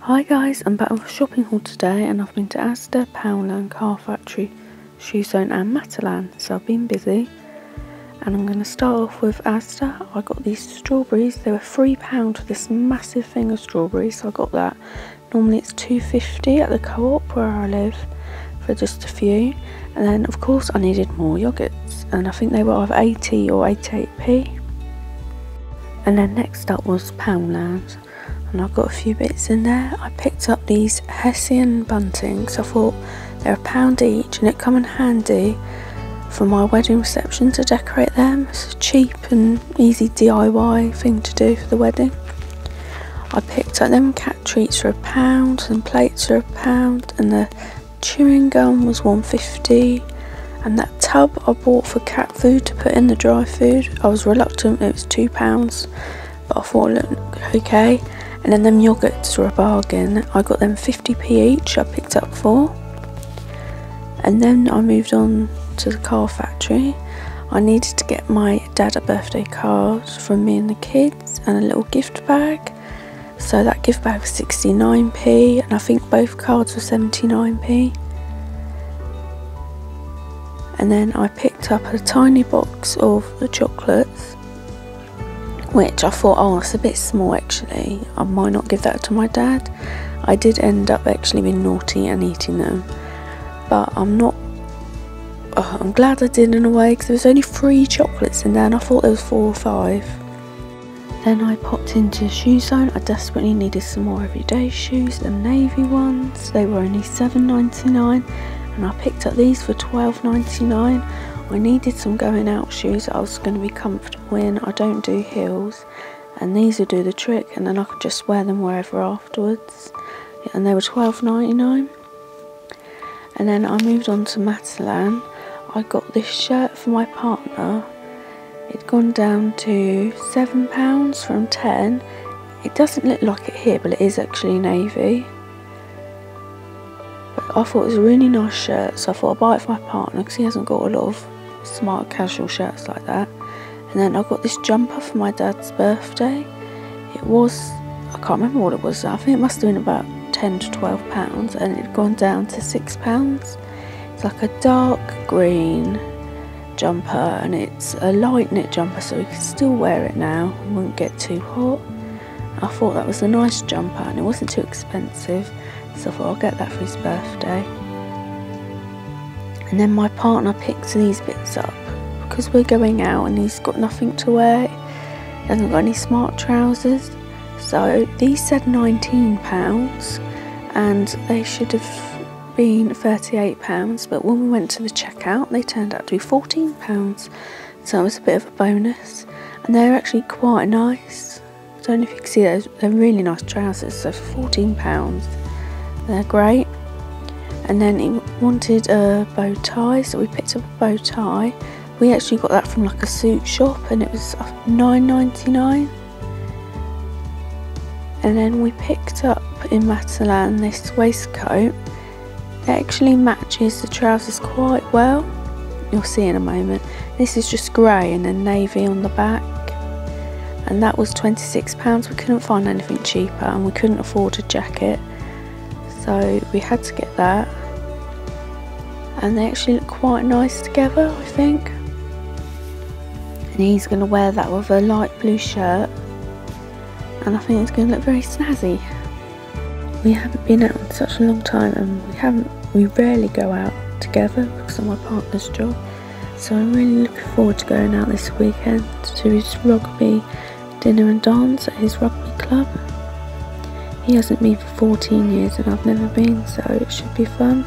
Hi guys, I'm back with a shopping haul today and I've been to Asda, Poundland, Card Factory, Shoe Zone and Matalan, so I've been busy. And I'm going to start off with Asda. I got these strawberries, they were £3 for this massive thing of strawberries, so I got that. Normally it's two fifty at the co-op where I live for just a few. And then of course I needed more yogurts and I think they were either 80 or 88p. And then next up was Poundland and I've got a few bits in there. I picked up these Hessian buntings. I thought they're a pound each and it come in handy for my wedding reception to decorate them. It's a cheap and easy DIY thing to do for the wedding. I picked up them cat treats for a pound and plates for a pound and the chewing gum was 150 and that tub I bought for cat food to put in the dry food I was reluctant it was two pounds but I thought it looked okay and then them yogurts were a bargain. I got them 50p each, I picked up four. And then I moved on to the Card Factory. I needed to get my dad a birthday card from me and the kids and a little gift bag. So that gift bag was 69p and I think both cards were 79p. And then I picked up a tiny box of the chocolates which I thought, oh, it's a bit small actually. I might not give that to my dad. I did end up actually being naughty and eating them, but I'm not. Oh, I'm glad I did in a way because there was only three chocolates in there, and I thought there was four or five. Then I popped into Shoe Zone. I desperately needed some more everyday shoes, the navy ones. They were only $7.99 and I picked up these for $12.99. I needed some going out shoes I was going to be comfortable in. I don't do heels and these would do the trick and then I could just wear them wherever afterwards. And they were £12.99. And then I moved on to Matalan. I got this shirt for my partner. It'd gone down to £7 from 10 It doesn't look like it here but it is actually navy. But I thought it was a really nice shirt so I thought I'd buy it for my partner because he hasn't got a lot of smart casual shirts like that. And then I got this jumper for my dad's birthday. It was, I can't remember what it was, I think it must have been about 10 to 12 pounds and it had gone down to 6 pounds. It's like a dark green jumper and it's a light knit jumper so you can still wear it now and won't get too hot. I thought that was a nice jumper and it wasn't too expensive so I thought I'll get that for his birthday and then my partner picks these bits up because we're going out and he's got nothing to wear. He hasn't got any smart trousers. So these said 19 pounds and they should have been 38 pounds. But when we went to the checkout they turned out to be 14 pounds. So it was a bit of a bonus. And they're actually quite nice. I don't know if you can see those. They're really nice trousers. So for 14 pounds. They're great and then he wanted a bow tie so we picked up a bow tie. We actually got that from like a suit shop and it was uh, 9.99 and then we picked up in Matalan this waistcoat. It actually matches the trousers quite well. You'll see in a moment. This is just grey and then navy on the back. And that was 26 pounds. We couldn't find anything cheaper and we couldn't afford a jacket so we had to get that. And they actually look quite nice together I think. And he's going to wear that with a light blue shirt. And I think it's going to look very snazzy. We haven't been out in such a long time and we haven't we rarely go out together because of my partner's job. So I'm really looking forward to going out this weekend to his rugby dinner and dance at his rugby club he hasn't been for 14 years and I've never been, so it should be fun.